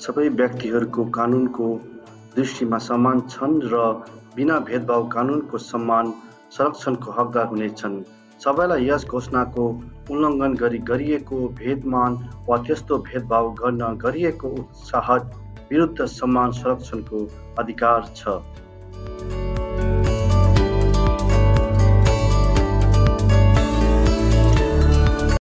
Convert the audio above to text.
सबै व्यक्तिहरूको कानुनको दृष्टिमा समान छन् र बिना भेदभाव कानुनको सम्मान संरक्षणको हकदार हुनेछन्। सबैलाई यस घोषणाको उल्लङ्घन गरी गरिएको भेदमान वा त्यस्तो भेदभाव गर्न गरिएको उत्साह विरुद्ध सम्मान संरक्षणको अधिकार छ।